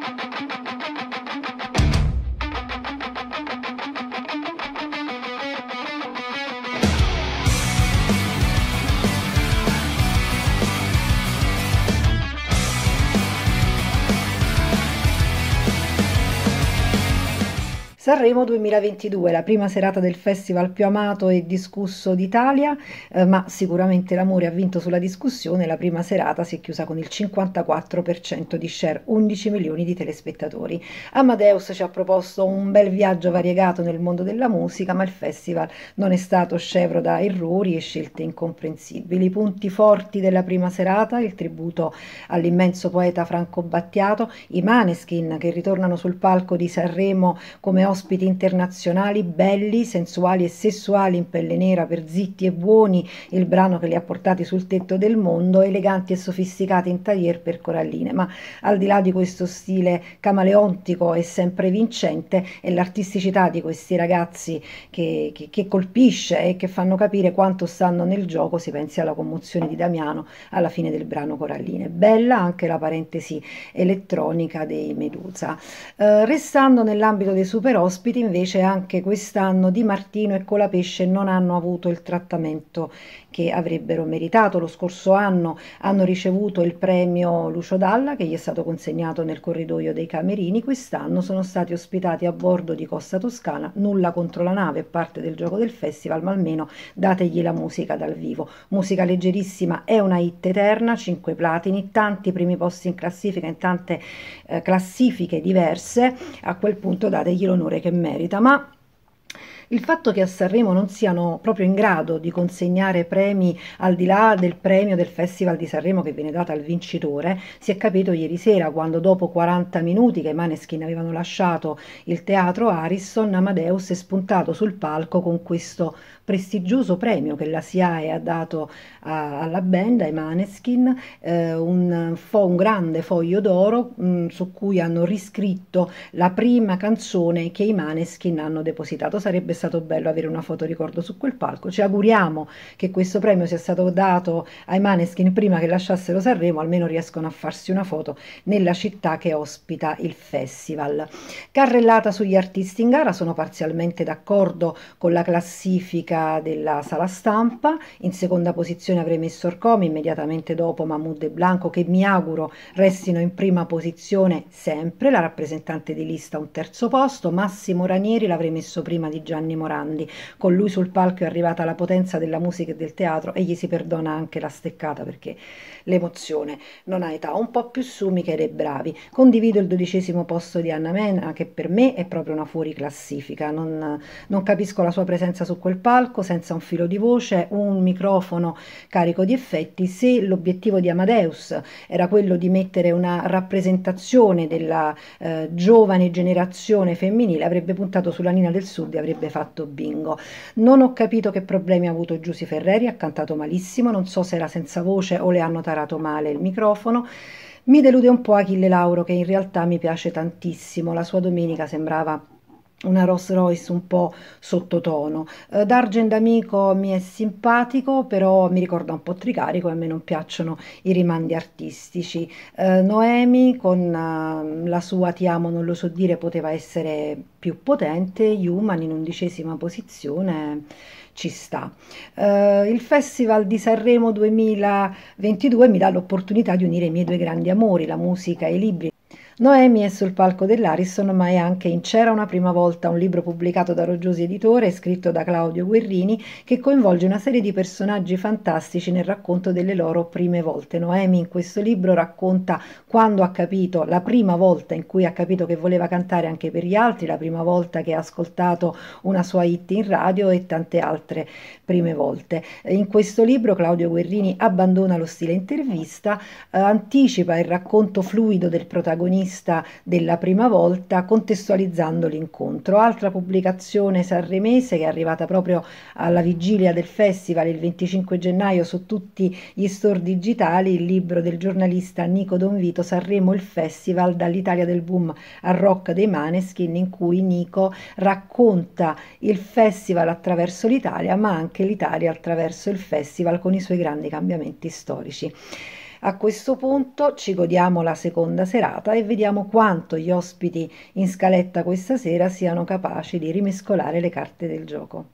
Thank you. Sanremo 2022, la prima serata del festival più amato e discusso d'Italia, eh, ma sicuramente l'amore ha vinto sulla discussione. La prima serata si è chiusa con il 54% di share, 11 milioni di telespettatori. Amadeus ci ha proposto un bel viaggio variegato nel mondo della musica, ma il festival non è stato scevro da errori e scelte incomprensibili. I punti forti della prima serata, il tributo all'immenso poeta Franco Battiato, i Maneskin che ritornano sul palco di Sanremo come ospiti internazionali belli, sensuali e sessuali in pelle nera per zitti e buoni, il brano che li ha portati sul tetto del mondo, eleganti e sofisticati in taglier per coralline. Ma al di là di questo stile camaleontico e sempre vincente, è l'artisticità di questi ragazzi che, che, che colpisce e che fanno capire quanto stanno nel gioco. Si pensi alla commozione di Damiano alla fine del brano Coralline. Bella anche la parentesi elettronica dei Medusa. Eh, restando nell'ambito dei super ospiti invece anche quest'anno Di Martino e Colapesce non hanno avuto il trattamento che avrebbero meritato. Lo scorso anno hanno ricevuto il premio Lucio Dalla che gli è stato consegnato nel corridoio dei Camerini, quest'anno sono stati ospitati a bordo di Costa Toscana, nulla contro la nave, parte del gioco del festival, ma almeno dategli la musica dal vivo. Musica leggerissima, è una hit eterna, 5 platini, tanti primi posti in classifica, in tante eh, classifiche diverse, a quel punto dategli l'onore che merita, ma il fatto che a Sanremo non siano proprio in grado di consegnare premi al di là del premio del Festival di Sanremo che viene dato al vincitore si è capito ieri sera quando dopo 40 minuti che i Maneskin avevano lasciato il teatro Harrison, Amadeus è spuntato sul palco con questo prestigioso premio che la SIAE ha dato a, alla band, ai Maneskin, eh, un, fo, un, grande foglio d'oro mh, mm, su cui hanno riscritto la prima canzone che i Maneskin hanno depositato. Sarebbe stato bello avere una foto ricordo su quel palco. Ci auguriamo che questo premio sia stato dato ai Maneskin prima che lasciassero Sanremo, almeno riescono a farsi una foto nella città che ospita il festival. Carrellata sugli artisti in gara, sono parzialmente d'accordo con la classifica della sala stampa, in seconda posizione avrei messo Orcomi, immediatamente dopo Mahmoud e Blanco che mi auguro restino in prima posizione sempre, la rappresentante di lista un terzo posto, Massimo Ranieri l'avrei messo prima di Gianni Morandi, con lui sul palco è arrivata la potenza della musica e del teatro e gli si perdona anche la steccata perché l'emozione non ha età, un po' più su Michele Bravi. Condivido il dodicesimo posto di Anna Mena che per me è proprio una fuori classifica, non, non capisco la sua presenza su quel palco senza un filo di voce, un microfono carico di effetti. Se l'obiettivo di Amadeus era quello di mettere una rappresentazione della eh, giovane generazione femminile, avrebbe puntato sulla Nina del Sud e avrebbe fatto bingo. Non ho capito che problemi ha avuto Giusy Ferreri, ha cantato malissimo, non so se era senza voce o le hanno tarato male il microfono. Mi delude un po' Achille Lauro che in realtà mi piace tantissimo, la sua domenica sembrava una Rolls Royce un po' sottotono. Eh, D'Argent Amico mi è simpatico, però mi ricorda un po' Tricarico e a me non piacciono i rimandi artistici. Eh, Noemi con uh, la sua Ti amo, non lo so dire, poteva essere più potente. Human in undicesima posizione ci sta. Uh, il Festival di Sanremo 2022 mi dà l'opportunità di unire i miei due grandi amori, la musica e i libri. Noemi è sul palco dell'Ariston, ma è anche in C'era una prima volta, un libro pubblicato da Roggiosi Editore scritto da Claudio Guerrini, che coinvolge una serie di personaggi fantastici nel racconto delle loro prime volte. Noemi in questo libro racconta quando ha capito, la prima volta in cui ha capito che voleva cantare anche per gli altri, la prima volta che ha ascoltato una sua hit in radio e tante altre prime volte. In questo libro Claudio Guerrini abbandona lo stile intervista, eh, anticipa il racconto fluido del protagonista protagonista della prima volta, contestualizzando l'incontro. Altra pubblicazione sanremese che è arrivata proprio alla vigilia del festival il 25 gennaio su tutti gli store digitali, il libro del giornalista Nico Donvito Sanremo il festival dall'Italia del boom al rock dei Maneskin in cui Nico racconta il festival attraverso l'Italia ma anche l'Italia attraverso il festival con i suoi grandi cambiamenti storici. A questo punto ci godiamo la seconda serata e vediamo quanto gli ospiti in scaletta questa sera siano capaci di rimescolare le carte del gioco.